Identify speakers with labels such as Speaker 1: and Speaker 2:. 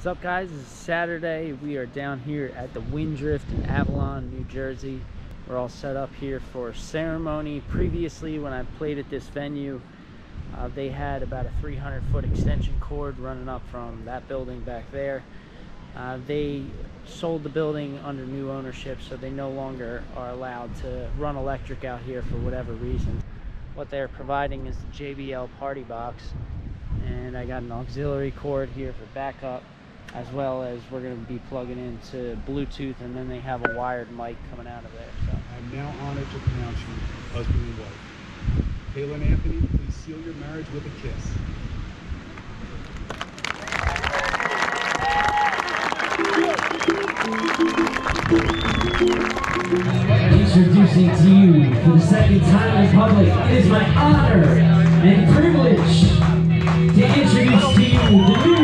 Speaker 1: What's up guys? It's Saturday. We are down here at the Windrift in Avalon, New Jersey. We're all set up here for ceremony. Previously when I played at this venue, uh, they had about a 300 foot extension cord running up from that building back there. Uh, they sold the building under new ownership so they no longer are allowed to run electric out here for whatever reason. What they're providing is the JBL party box and I got an auxiliary cord here for backup as well as we're going to be plugging into Bluetooth and then they have a wired mic coming out of there. So
Speaker 2: I'm now honored to pronounce you husband and wife. Taylor and Anthony, please seal your marriage with a kiss.
Speaker 3: Introducing to you for the second time in public, it is my honor and privilege to introduce to you the new